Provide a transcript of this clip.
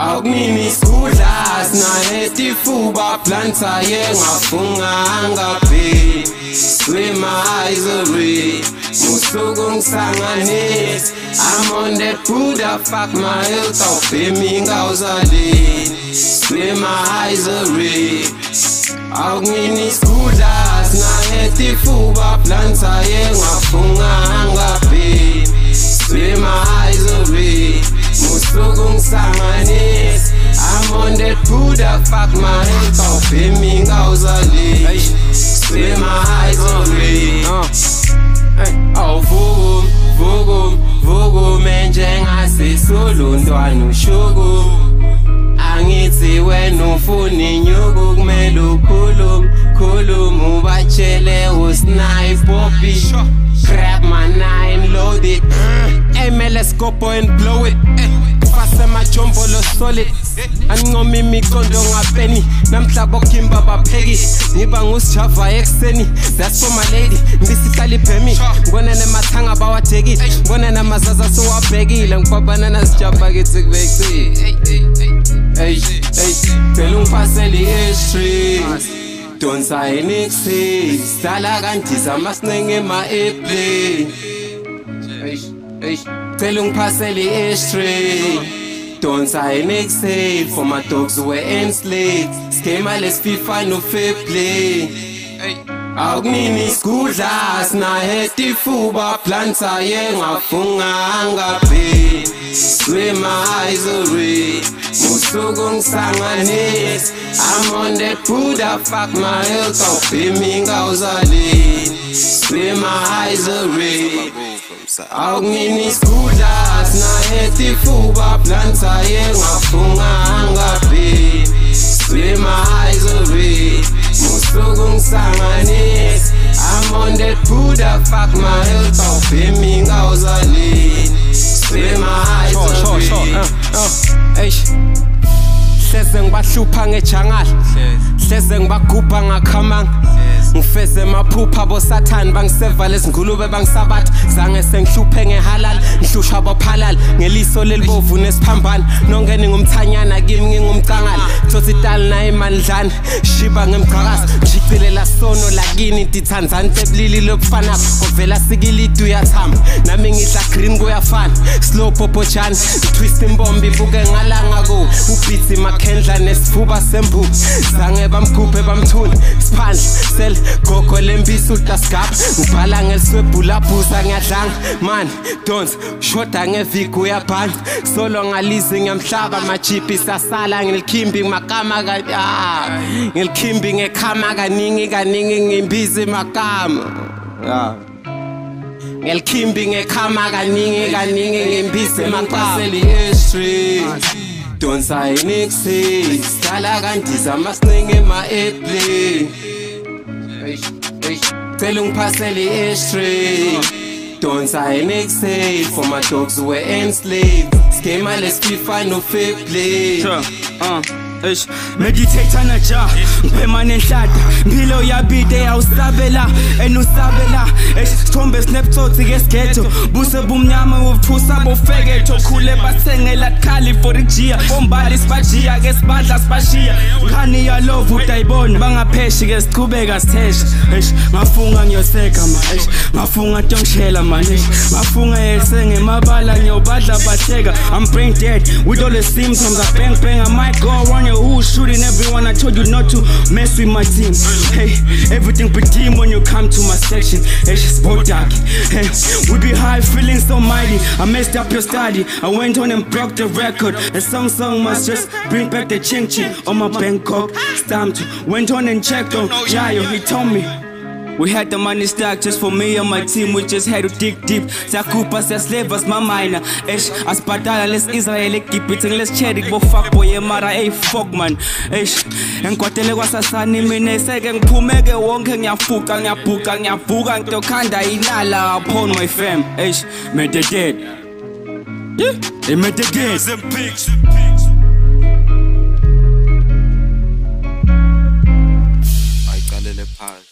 Akunini sikudla sinaheti ifuba planta yengafunganga phi Swimmer ivory Musuku ngisanganisi I'm on that Buddha fuck my health awubhemi ngawuzali Swimmer ivory Akunini sikudla sinaheti ifuba planta yengafunganga fuck my head awubhemi ngawuzali Swimmer ivory awuvukum vukum vukume njengasisulu ntwana ushuku angithi wena ufuna inyuku kumele ukhulum khulum ubatshele usnipopi grab my nine eh. hey man let's go boy and blow it eh. Fase majombolo solid angincoma imiqondo ngapeni namhlaba okimba bapheki ngiba ngusijava ekuseni that's for my lady. Mbisihlala ibhemi ngibona nemathanga bawadekile ngibona namazaza sowabhekile ngibabana nazijava kithi kubekisi Hey, hey, cela ungiphasele i-history. Donsa enixi sidlala kandiza masincenge ema-airplane cela ungiphasele i-history. Donsa enixi for my dogs who were enslaved? Skema lesififa no-fair play. Akunini isikudla sinaheta ifuba planta yengafunganga phi swima ivory musuku ngisanganisi i'm on that buddha fuck my health awubhemi ngawuzali swima ivory Abakuva msala. akunini isikudla sinaheta ifuba planta yengafunganga phi swima ivory musuku ngisanganisi i'm on that buddha fuck my health awubhemi ngawuzali. Swima ivory eish. Hleze ngibahlupha ngejangala. Hleze. Ngibagubha ngakhamanga ngifeze maphupha bosathane bangiseva lezingulube bangisabatha zange sengihluphe ngehalala ngihlusha abophalala ngeliso lelibovu nesiphambano. Nongeni ngumthanyana kimi ngingumcangala. Thothi itali naye imandlana shiba ngemgcakazi ngishicilela sono lakini tithanzani tebulili lobufanako ovela sikilitu uyathamba nami ngidla green kuyafana. Slow popojani ngitwist imbombi ibuke ngalanga ku. Ubhithi makhendla nesifuba sembuku zange bamgubhe bamthuni siphandla sel gogo lembisi utasigaba ngibhala ngeliswebhulabhuza ngiyadlanga. Mani dons shoda ngeviki uyabhanga. Solo ngalizi ngiyamhlaba majipi sasala ngilikhimbi magama kanti ah ngilikhimbi ngekhama kaningi kaningi ngimbizi magama yeah ngelikhimbi ngekhama kaningi kaningi ngimbizi magama history donsa inixi sala kandiza masiningi ema-airplane. Cela ungiphasele i-history. Don't sign exhale for my dogs who were enslaved. Schema, let's keep fine, no fair play. Sure. Uh. Eish. Meditator na ja ngiphema nenhlada mpilo yabide yawusabela and usabela. Eish sithombe snapshot ke sigetho buse bumnyama ubuthusa bofeketho. Khule bathengela khali for ijia bombali sibajiya ke sibadla sibashiya. Khani ya love utayibona bangapheshi ke sichubeka sithesha eish ngafunga ngiyoseka ma eish ngafunga ntongishela man eish ngafunga yesengemabala ngiyobadla bahleka. I'm brain dead with all the symptoms i bang bang i might go around your hood shooting everyone i told you not to mess with my team. Hey everything be dim when you come to my section. Hey so dark. Hey we be high feeling so mighty. I messed up your study. I went on and broke the record. The song song must just bring back the ching ching on my bangkok stamped went on and checked on jayo. He told me We had the money stacked just for me and my team. We just had to dig deep. Sakupa says slavers, my minor. Ish, aspadala, let's Israel, keep it and let's cherry. Go fuck boy, mara, hey, fuck man. Ish, ngikwatele kwasasani mina iseke ngiphumeke wonke ngiyafuka ngiyabhuka ngiyavuka ngitokhanda inala upon my fam. Ish, made dead. Hey, met again. ayiqalele phansi